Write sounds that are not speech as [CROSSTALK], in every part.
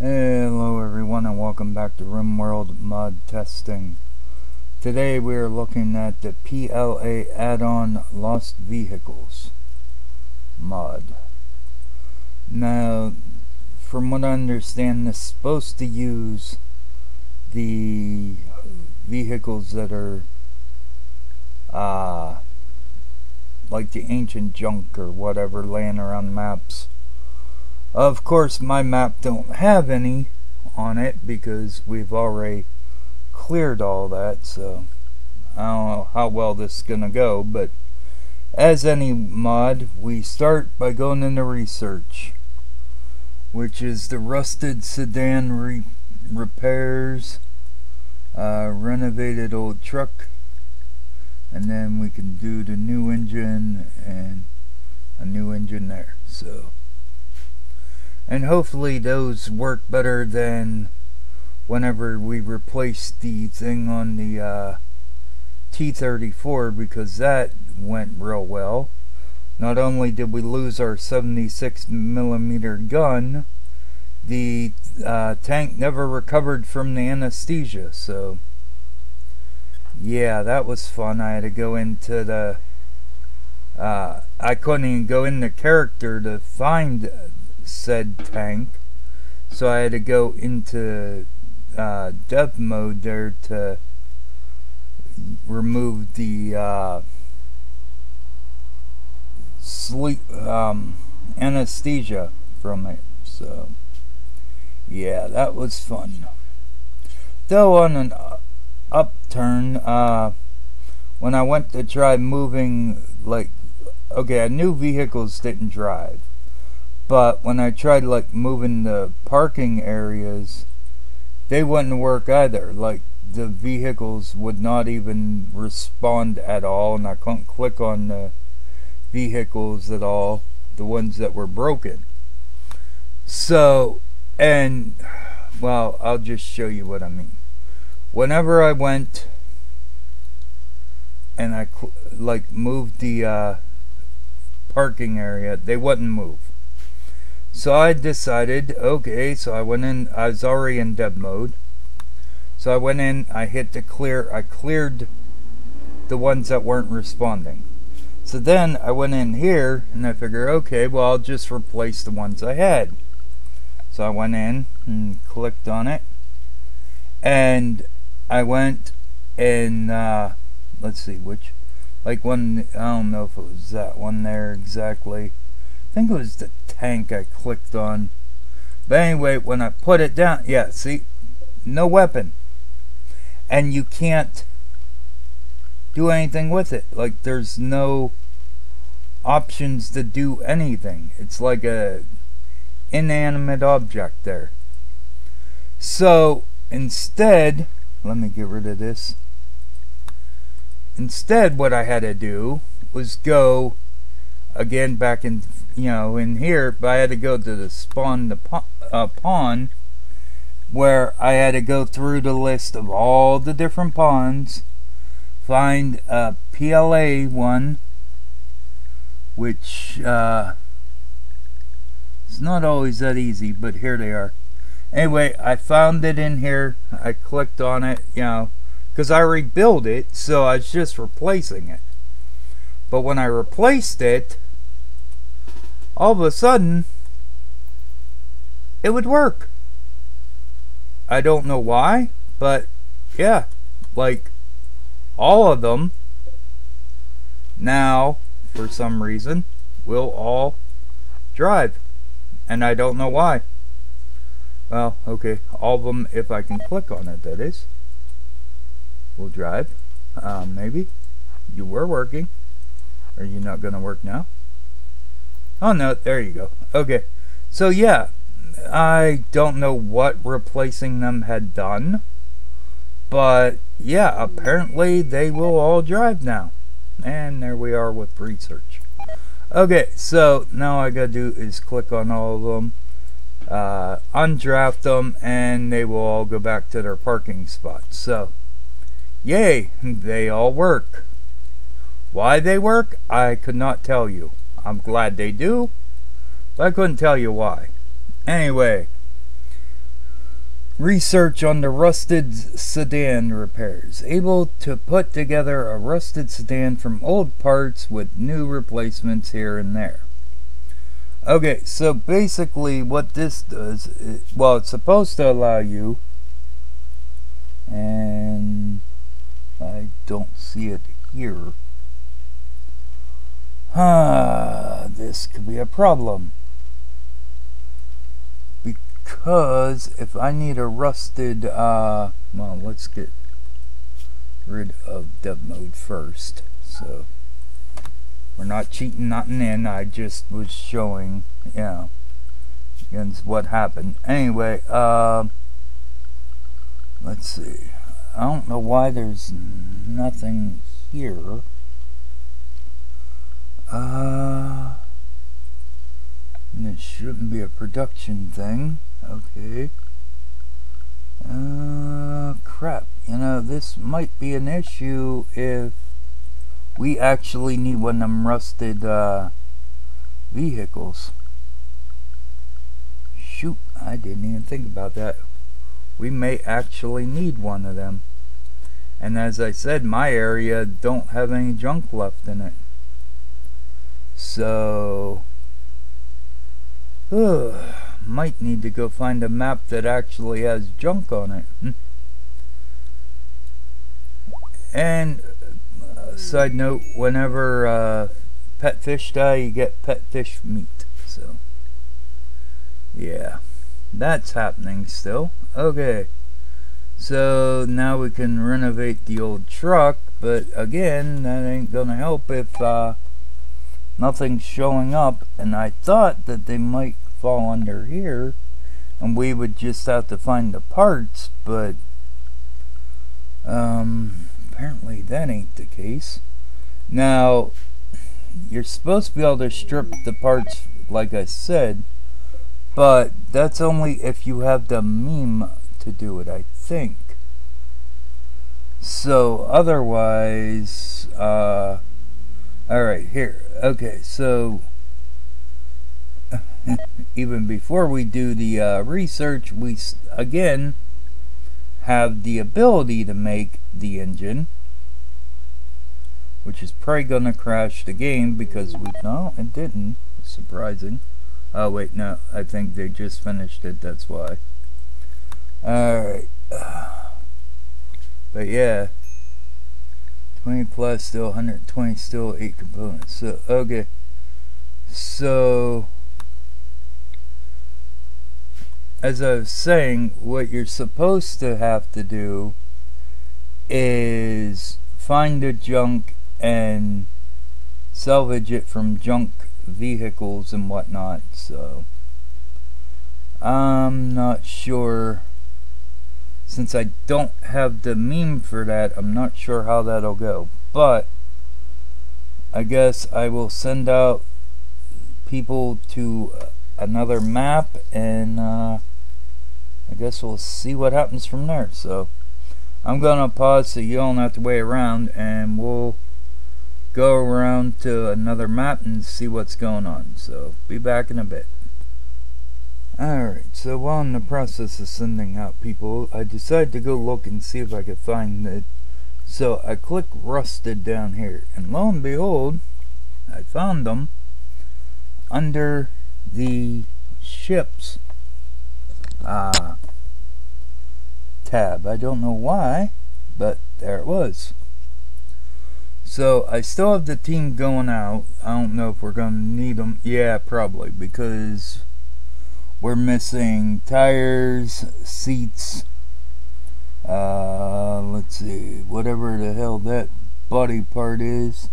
Hello everyone and welcome back to RimWorld Mod Testing. Today we are looking at the PLA add-on Lost Vehicles mod. Now, from what I understand, this is supposed to use the vehicles that are uh, like the ancient junk or whatever laying around maps of course, my map don't have any on it because we've already cleared all that, so I don't know how well this is gonna go, but as any mod, we start by going into research, which is the rusted sedan re repairs, uh, renovated old truck, and then we can do the new engine and a new engine there. So and hopefully those work better than whenever we replaced the thing on the uh, T34 because that went real well. Not only did we lose our 76 millimeter gun, the uh, tank never recovered from the anesthesia. So, yeah, that was fun. I had to go into the. Uh, I couldn't even go in the character to find said tank. So I had to go into uh, dev mode there to remove the uh, sleep um, anesthesia from it. So yeah, that was fun. Though on an upturn, uh, when I went to try moving, like, okay, I knew vehicles didn't drive. But when I tried like moving the parking areas, they wouldn't work either. Like the vehicles would not even respond at all, and I couldn't click on the vehicles at all, the ones that were broken. So, and well, I'll just show you what I mean. Whenever I went and I like moved the uh, parking area, they wouldn't move. So I decided, okay, so I went in, I was already in dev mode. So I went in, I hit the clear, I cleared the ones that weren't responding. So then I went in here and I figured, okay, well, I'll just replace the ones I had. So I went in and clicked on it. And I went and, uh, let's see, which, like one, I don't know if it was that one there exactly. Think it was the tank I clicked on. But anyway, when I put it down, yeah, see, no weapon. And you can't do anything with it. Like, there's no options to do anything. It's like a inanimate object there. So, instead, let me get rid of this. Instead, what I had to do was go again back in you know in here but I had to go to the spawn the uh, pawn where I had to go through the list of all the different pawns find a PLA one which uh, it's not always that easy but here they are. Anyway I found it in here. I clicked on it you know because I rebuilt it so I was just replacing it. But when I replaced it all of a sudden, it would work. I don't know why, but yeah, like all of them now, for some reason, will all drive. And I don't know why. Well, okay, all of them, if I can click on it, that is, will drive. Um, maybe. You were working. Are you not going to work now? Oh no, there you go. Okay. So yeah, I don't know what replacing them had done. But yeah, apparently they will all drive now. And there we are with research. Okay, so now I gotta do is click on all of them, uh, undraft them, and they will all go back to their parking spots. So, yay, they all work. Why they work, I could not tell you. I'm glad they do, but I couldn't tell you why. Anyway, Research on the rusted sedan repairs. Able to put together a rusted sedan from old parts with new replacements here and there. Okay, so basically what this does, is, well, it's supposed to allow you, and I don't see it here. Ah, this could be a problem because if I need a rusted, uh, well, let's get rid of dev mode first. So we're not cheating nothing in. I just was showing, you know, what happened. Anyway, uh, let's see. I don't know why there's nothing here. Uh, and it shouldn't be a production thing. Okay. Uh, crap. You know, this might be an issue if we actually need one of them rusted, uh, vehicles. Shoot, I didn't even think about that. We may actually need one of them. And as I said, my area don't have any junk left in it. So... Ugh might need to go find a map that actually has junk on it. Hmm. And uh, side note, whenever uh, pet fish die, you get pet fish meat. So, yeah, that's happening still. Okay, so now we can renovate the old truck, but again, that ain't gonna help if uh, nothing's showing up. And I thought that they might fall under here and we would just have to find the parts but um, apparently that ain't the case now you're supposed to be able to strip the parts like I said but that's only if you have the meme to do it I think so otherwise uh, alright here okay so [LAUGHS] even before we do the uh, research, we again have the ability to make the engine, which is probably going to crash the game because we no, it didn't. Surprising. Oh wait, no, I think they just finished it. That's why. All right, [SIGHS] but yeah. 20 plus still 120 still 8 components so okay so as I was saying, what you're supposed to have to do is find the junk and salvage it from junk vehicles and whatnot. So I'm not sure. Since I don't have the meme for that, I'm not sure how that'll go. But I guess I will send out people to another map and uh, I guess we'll see what happens from there. So I'm going to pause so you don't have to wait around and we'll go around to another map and see what's going on. So be back in a bit. Alright, so while in the process of sending out people, I decided to go look and see if I could find it. So I click Rusted down here, and lo and behold, I found them under the ships uh, tab. I don't know why, but there it was. So I still have the team going out. I don't know if we're going to need them. Yeah, probably because we're missing tires, seats, uh, let's see, whatever the hell that body part is,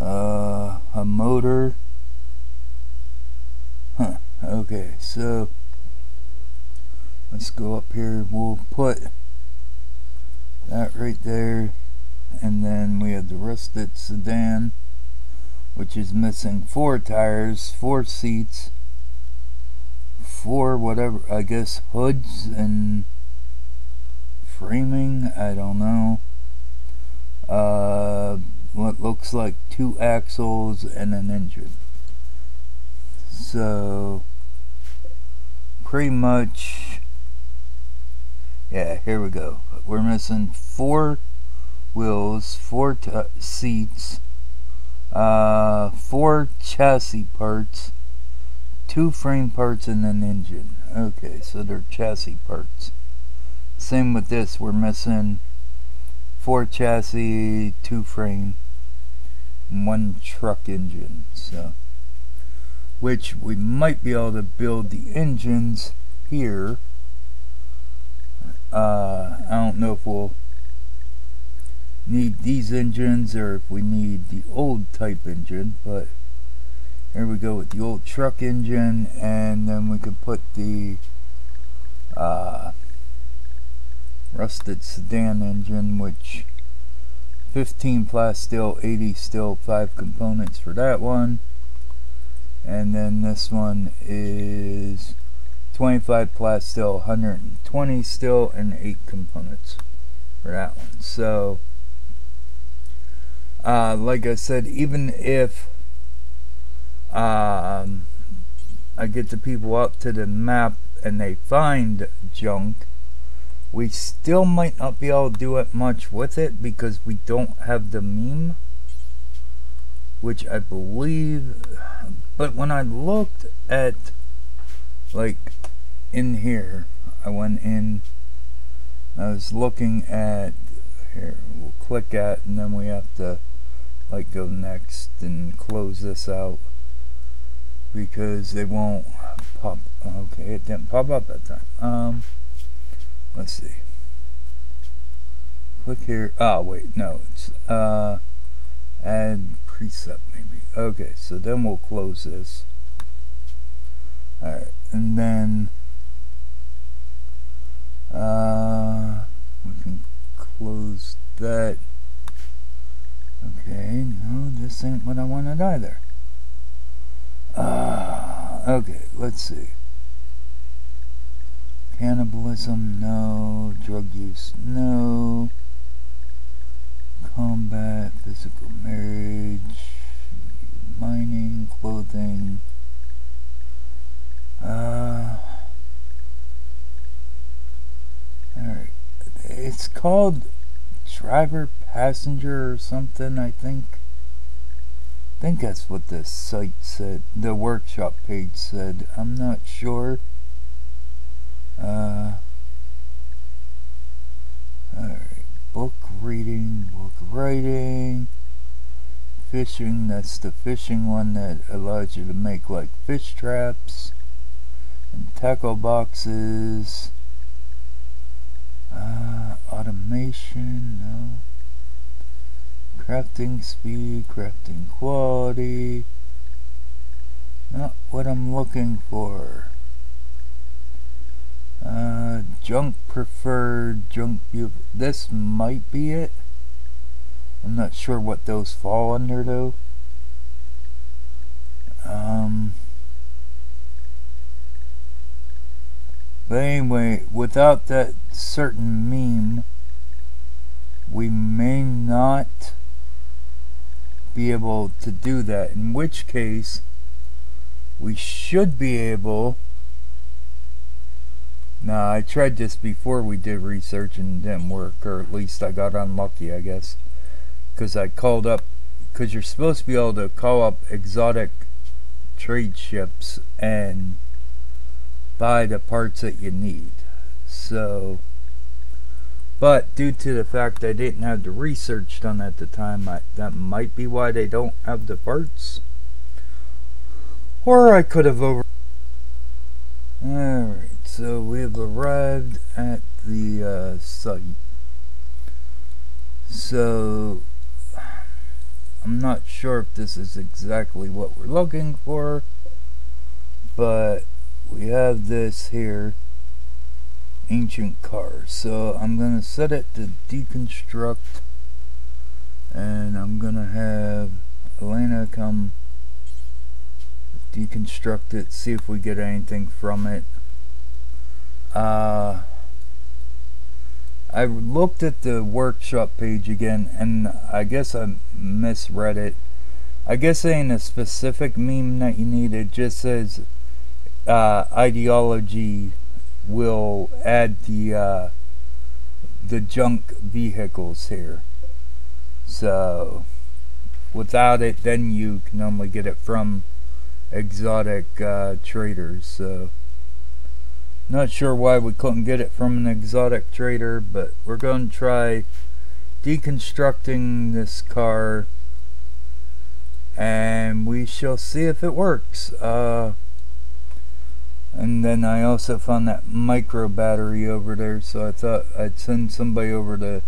uh, a motor. Huh, okay, so let's go up here. We'll put that right there. And then we have the rusted sedan which is missing four tires four seats four whatever I guess hoods and framing I don't know uh, what looks like two axles and an engine so pretty much Yeah, here we go. We're missing four wheels, four seats, uh, four chassis parts, two frame parts, and an engine. Okay, so they're chassis parts. Same with this, we're missing four chassis, two frame, one truck engine. So, which we might be able to build the engines here. Uh, I don't know if we'll need these engines or if we need the old type engine, but here we go with the old truck engine, and then we could put the uh, rusted sedan engine, which 15 plasteel, 80 steel, 5 components for that one. And then this one is 25 plasteel, 120 steel, and 8 components for that one. So, uh, like I said, even if um, I get the people up to the map and they find junk, we still might not be able to do it much with it because we don't have the meme. Which I believe... But when I looked at, like, in here, I went in, I was looking at, here, we'll click at, and then we have to, like, go next and close this out because they won't pop. Okay, it didn't pop up that time. Um, let's see. Click here. Oh, wait, no. It's, uh, add preset maybe. Okay, so then we'll close this. Alright, and then, uh, we can close that. Okay, no, this ain't what I wanted either. Uh, okay, let's see. Cannibalism, no. Drug use, no. Combat, physical marriage, mining, clothing. Uh, alright. It's called driver passenger or something, I think. Think that's what the site said, the workshop page said. I'm not sure. Uh, Alright, book reading, book writing, fishing, that's the fishing one that allows you to make like fish traps and tackle boxes. Uh, automation, no crafting speed, crafting quality. Not what I'm looking for. Uh, junk preferred, junk beautiful. This might be it. I'm not sure what those fall under though. Um, but anyway, without that certain meme, we may not be able to do that. In which case, we should be able... Now, I tried this before we did research and didn't work, or at least I got unlucky, I guess. Because I called up, because you're supposed to be able to call up exotic trade ships and buy the parts that you need. So, but due to the fact I didn't have the research done at the time, I, that might be why they don't have the parts. Or I could have over... Alright, so we have arrived at the uh, site. So, I'm not sure if this is exactly what we're looking for, but we have this here ancient car. So I'm going to set it to deconstruct and I'm going to have Elena come deconstruct it, see if we get anything from it. Uh, I looked at the workshop page again and I guess I misread it. I guess it ain't a specific meme that you need, it just says uh, ideology will add the uh, the junk vehicles here. So without it, then you can only get it from exotic uh, traders. So not sure why we couldn't get it from an exotic trader, but we're going to try deconstructing this car and we shall see if it works. Uh, and then I also found that micro battery over there, so I thought I'd send somebody over to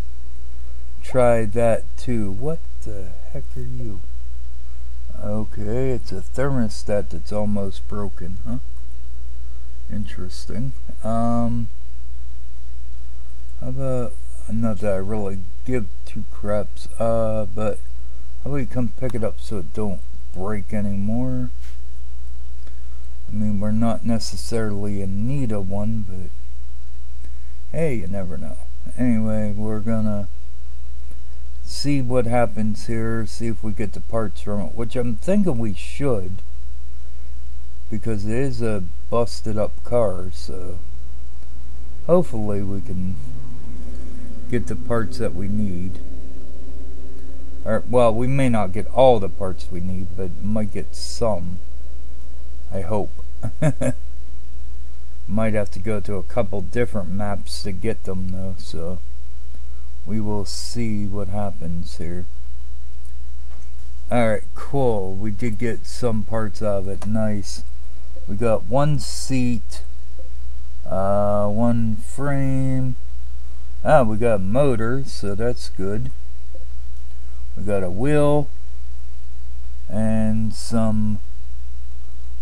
try that too. What the heck are you? Okay, it's a thermostat that's almost broken, huh? Interesting. Um, how about, not that I really give two craps, uh, but how about you come pick it up so it don't break anymore? I mean, we're not necessarily in need of one, but hey, you never know. Anyway, we're gonna see what happens here, see if we get the parts from it, which I'm thinking we should, because it is a busted up car, so hopefully we can get the parts that we need. Or, well, we may not get all the parts we need, but might get some. I hope. [LAUGHS] might have to go to a couple different maps to get them, though, so we will see what happens here. Alright, cool. We did get some parts out of it. Nice. We got one seat, uh, one frame. Ah, we got a motor, so that's good. We got a wheel and some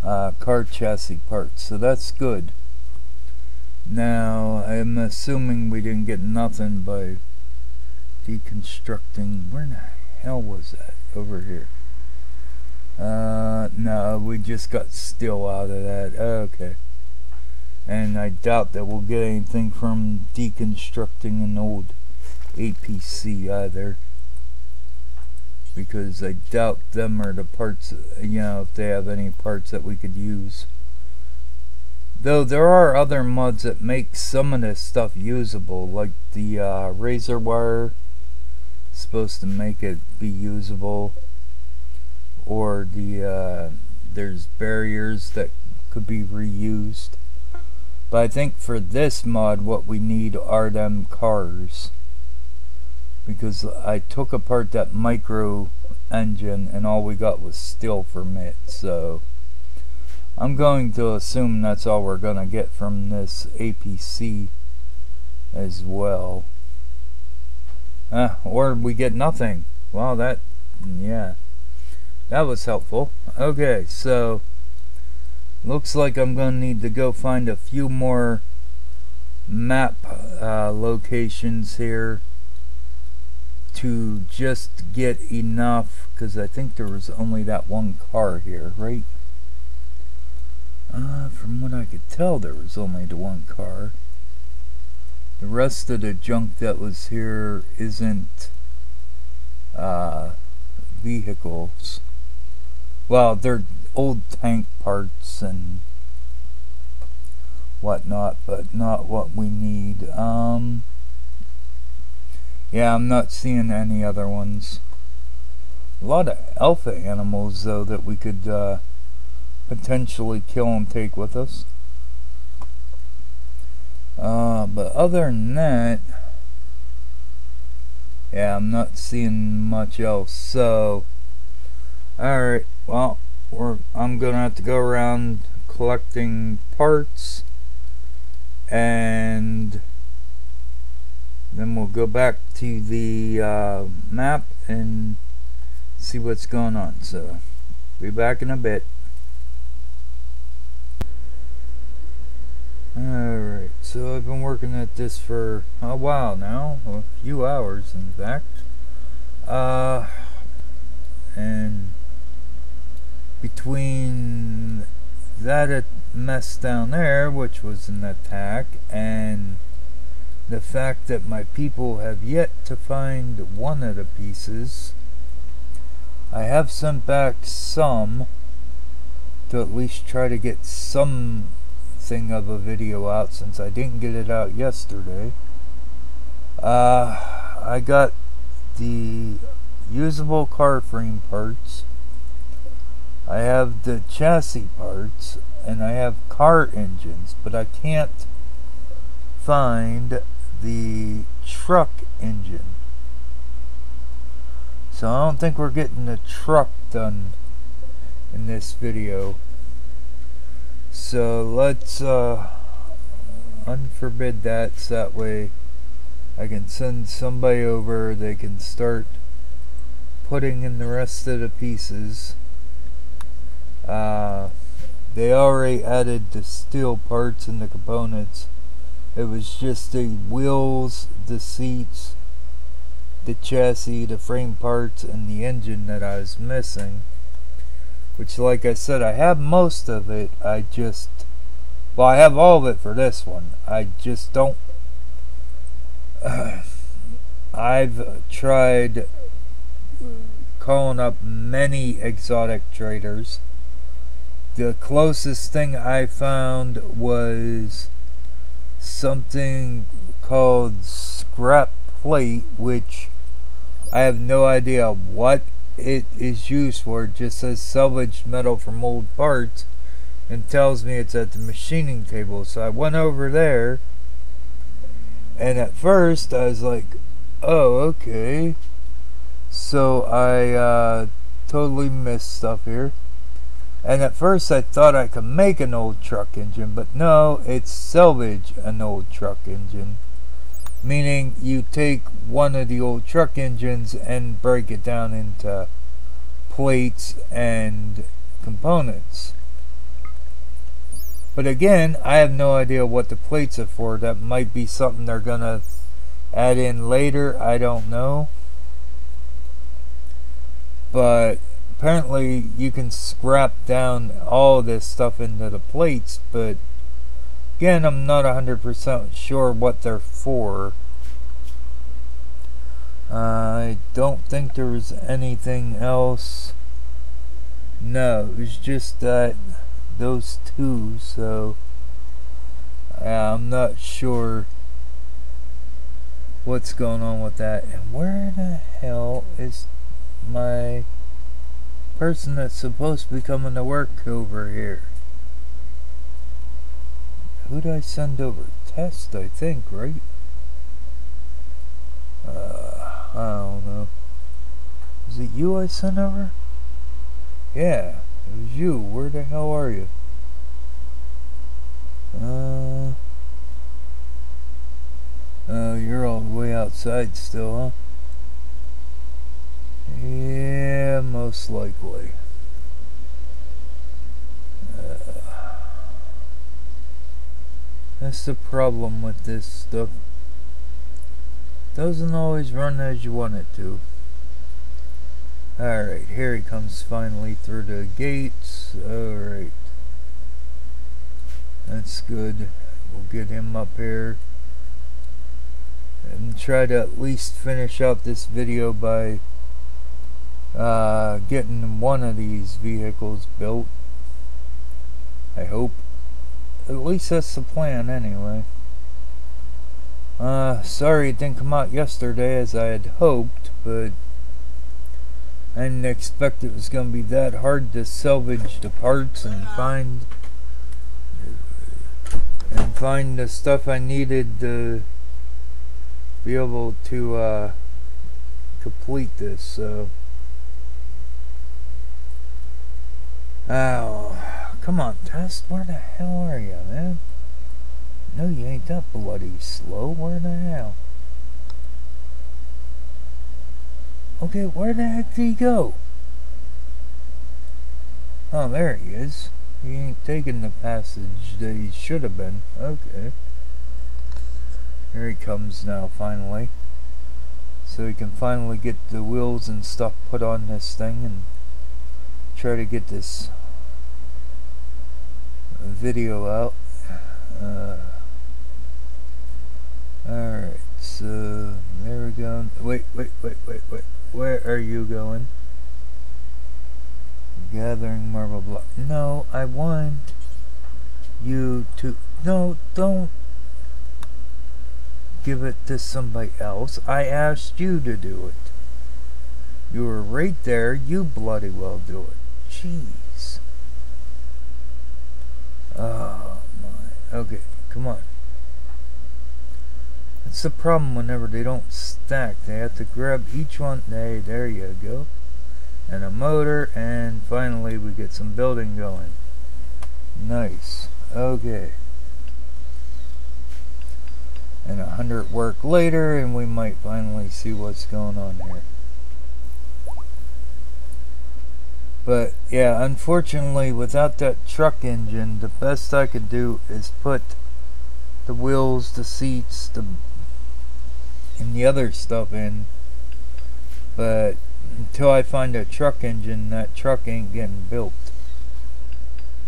uh, car chassis parts, so that's good. Now, I'm assuming we didn't get nothing by deconstructing. Where the hell was that? Over here. Uh, no, we just got steel out of that. Okay. And I doubt that we'll get anything from deconstructing an old APC either because I doubt them are the parts, you know, if they have any parts that we could use. Though there are other mods that make some of this stuff usable, like the uh, razor wire supposed to make it be usable, or the uh, there's barriers that could be reused. But I think for this mod, what we need are them cars because I took apart that micro engine and all we got was steel from it so I'm going to assume that's all we're gonna get from this APC as well. Uh, or we get nothing. Well that yeah that was helpful. Okay so looks like I'm gonna need to go find a few more map uh, locations here to just get enough because I think there was only that one car here, right? Uh, from what I could tell, there was only the one car. The rest of the junk that was here isn't uh, vehicles. Well, they're old tank parts and whatnot, but not what we need. Um, yeah, I'm not seeing any other ones. A lot of alpha animals, though, that we could uh, potentially kill and take with us. Uh, but other than that, yeah, I'm not seeing much else. So, alright, well, we're, I'm going to have to go around collecting parts and then we'll go back to the uh, map and see what's going on. So be back in a bit. Alright so I've been working at this for a while now a few hours in fact. Uh, and between that mess down there which was an attack and the fact that my people have yet to find one of the pieces. I have sent back some to at least try to get something of a video out since I didn't get it out yesterday. Uh, I got the usable car frame parts. I have the chassis parts and I have car engines, but I can't find the truck engine. So I don't think we're getting the truck done in this video. So let's uh, unforbid that so that way I can send somebody over, they can start putting in the rest of the pieces. Uh, they already added the steel parts and the components. It was just the wheels, the seats, the chassis, the frame parts, and the engine that I was missing. Which, like I said, I have most of it. I just, well, I have all of it for this one. I just don't [SIGHS] I've tried calling up many exotic traders. The closest thing I found was something called scrap plate, which I have no idea what it is used for. It just says salvaged metal from old parts and tells me it's at the machining table. So I went over there and at first, I was like, oh, okay. So I uh, totally missed stuff here. And at first, I thought I could make an old truck engine, but no, it's salvage an old truck engine. Meaning, you take one of the old truck engines and break it down into plates and components. But again, I have no idea what the plates are for. That might be something they're going to add in later. I don't know. But apparently you can scrap down all this stuff into the plates. But again, I'm not 100% sure what they're for. I don't think there was anything else. No, it was just that those two, so I'm not sure what's going on with that. And where the hell is my person that's supposed to be coming to work over here? Who did I send over? Test, I think, right? Uh, I don't know. Is it you I sent over? Yeah. It was you. Where the hell are you? Uh. Oh, you're all the way outside still, huh? Most likely. Uh, that's the problem with this stuff. Doesn't always run as you want it to. Alright, here he comes finally through the gates. Alright. That's good. We'll get him up here. And try to at least finish out this video by uh, getting one of these vehicles built. I hope. At least that's the plan anyway. Uh, sorry it didn't come out yesterday as I had hoped, but I didn't expect it was going to be that hard to salvage the parts and find and find the stuff I needed to be able to uh, complete this. So, oh, come on, Test. Where the hell are you, man? No, you ain't that bloody slow. Where the hell? Okay, where the heck did he go? Oh, there he is. He ain't taking the passage that he should have been. Okay. Here he comes now, finally. So we can finally get the wheels and stuff put on this thing and try to get this video out. Uh, Alright, so there we go. Wait, wait, wait, wait, wait. Where are you going? Gathering marble block. No, I want you to... No, don't give it to somebody else. I asked you to do it. You were right there. You bloody well do it. Jeez. Oh, my. Okay, come on. That's the problem whenever they don't stack. They have to grab each one. Hey, there you go. And a motor, and finally we get some building going. Nice. Okay. And a hundred work later, and we might finally see what's going on here. But yeah, unfortunately, without that truck engine, the best I could do is put the wheels, the seats, the and the other stuff in. But until I find a truck engine, that truck ain't getting built.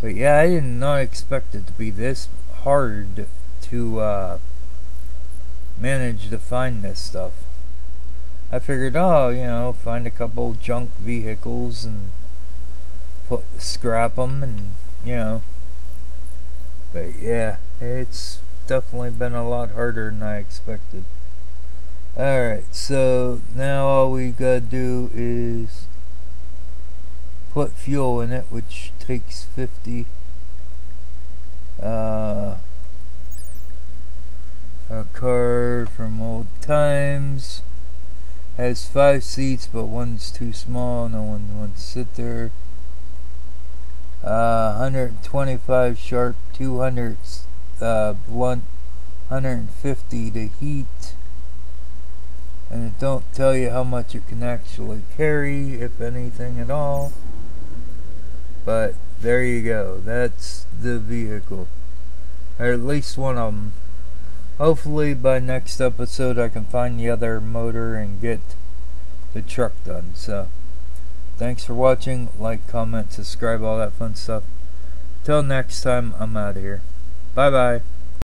But yeah, I did not expect it to be this hard to uh, manage to find this stuff. I figured, oh, you know, find a couple junk vehicles and put scrap them, and you know. But yeah, it's definitely been a lot harder than I expected. Alright, so now all we gotta do is put fuel in it, which takes 50. Uh, a car from old times has five seats, but one's too small. No one wants to sit there. Uh, 125 sharp, 200 uh, 150 to heat. And it don't tell you how much it can actually carry if anything at all. But there you go. That's the vehicle. Or at least one of them hopefully by next episode I can find the other motor and get the truck done so thanks for watching. Like comment subscribe all that fun stuff. Till next time I'm out of here. Bye bye